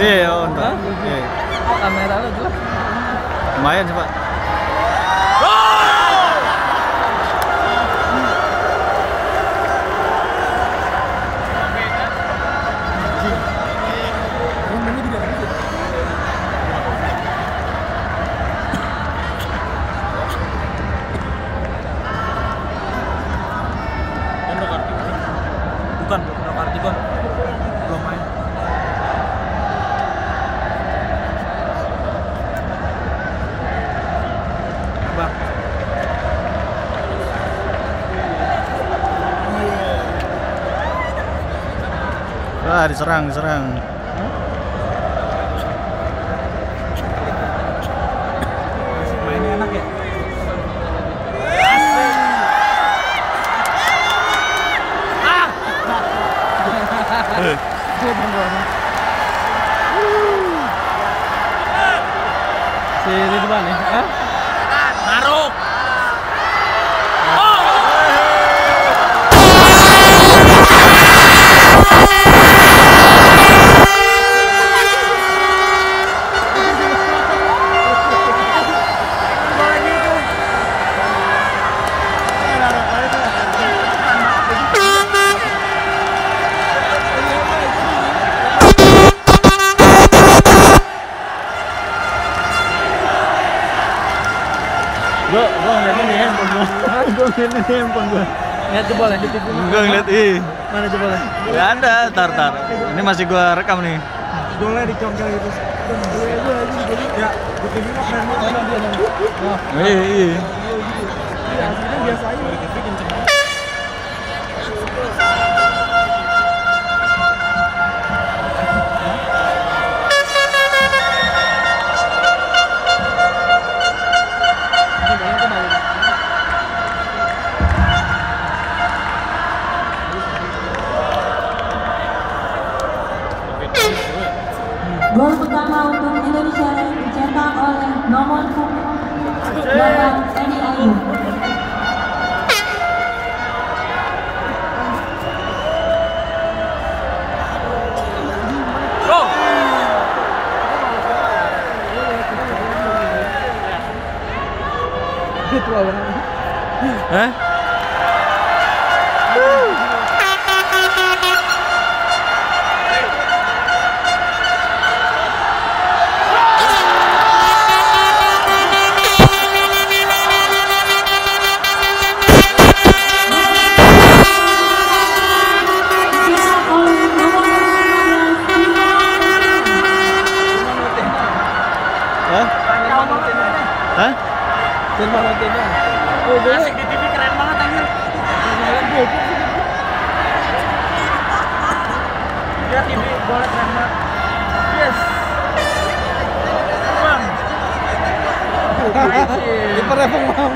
Iya, oh, entar. Hah? Iya. Oh, kamera lo jelas. Lumayan sih, Pak. Bukan, Wah, diserang, diserang. Ya? Si Ridwan ya? Maruk. Gua gua ngeliatnya nih handphone gua. Gua ngeliatnya nih handphone gua. Lihat jebol ya di TV. Gua ngeliat ih. Mana jebolnya? Gak ada, tar tar. Ini masih gua rekam nih. Golnya dicongkel gitu. Ya, di TV mah keren banget dia. Oh, Iya, iya. iya, aslinya biasa aja. Gol pertama untuk Indonesia dicetak oleh nomor punggung 8 Edi Ayu. Hah? Hah? Hah? Firman Martina. Oh. Asik di TV keren banget anjir. Lihat TV boleh keren banget. Yes. Bang. Kiper Evang mau.